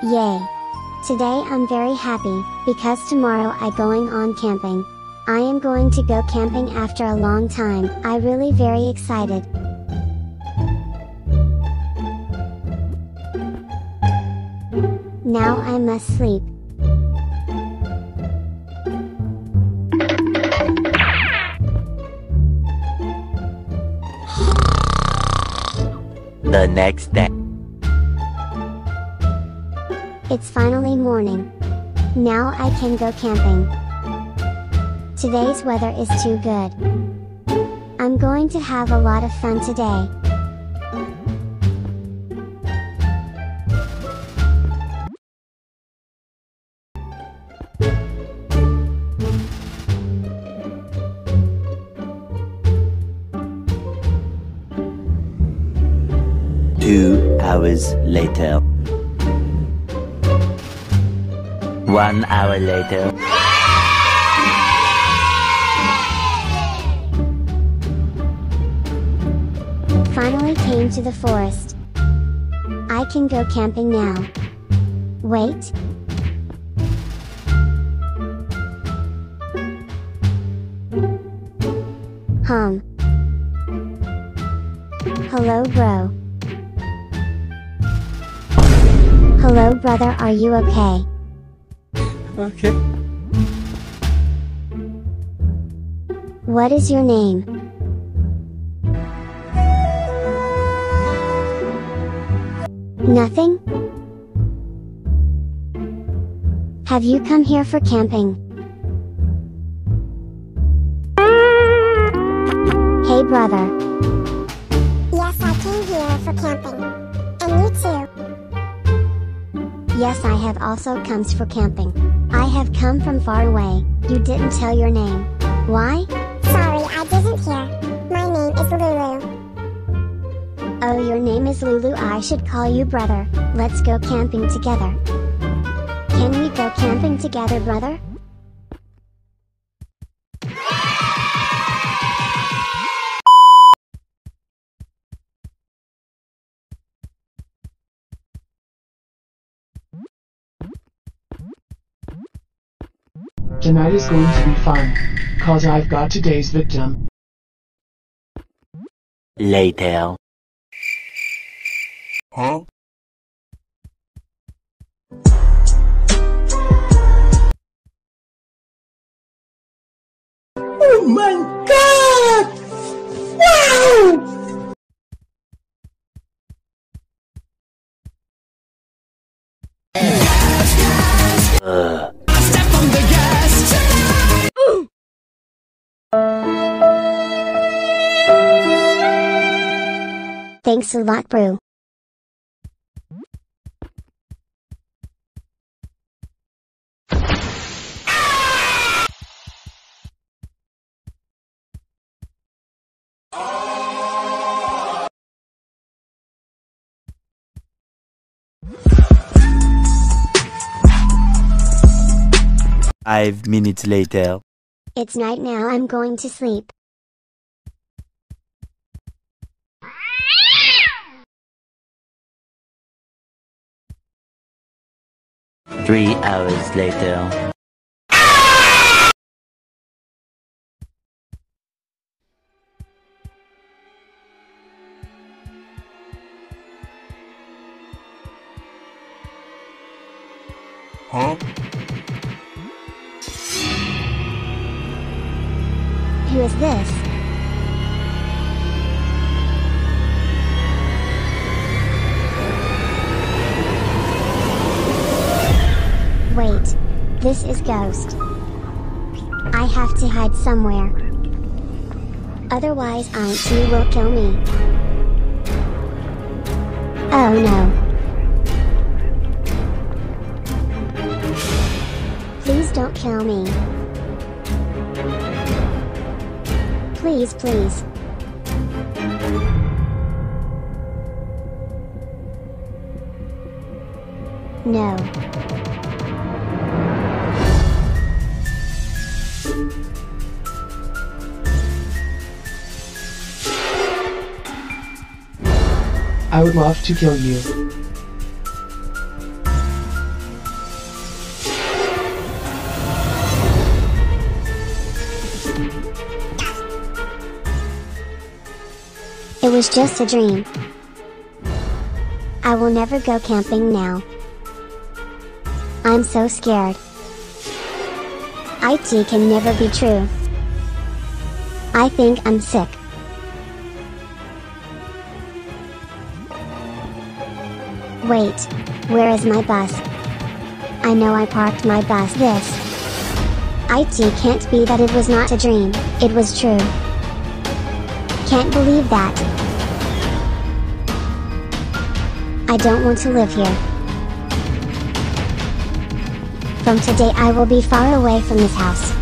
Yay! Today I'm very happy, because tomorrow I going on camping. I am going to go camping after a long time, I really very excited. Now I must sleep. The next day. It's finally morning. Now I can go camping. Today's weather is too good. I'm going to have a lot of fun today. Two hours later. One hour later. Finally came to the forest. I can go camping now. Wait. Hum. Hello bro. Hello brother are you okay? Okay. What is your name? Nothing? Have you come here for camping? Hey brother. Yes, I came here for camping. And you too. Yes, I have also comes for camping. I have come from far away. You didn't tell your name. Why? Sorry, I didn't hear. My name is Lulu. Oh, your name is Lulu. I should call you brother. Let's go camping together. Can we go camping together, brother? Tonight is going to be fun. Cause I've got today's victim. Later. Huh? Oh my god! Wow! Ugh. Thanks a lot, bro. Five minutes later. It's night now. I'm going to sleep. Three hours later. Huh? Who is this? Wait. This is Ghost. I have to hide somewhere. Otherwise Aunt you will kill me. Oh no. Please don't kill me. Please, please. No. I would love to kill you. It was just a dream. I will never go camping now. I'm so scared. IT can never be true. I think I'm sick. Wait, where is my bus? I know I parked my bus this. IT can't be that it was not a dream, it was true. Can't believe that. I don't want to live here. From today I will be far away from this house.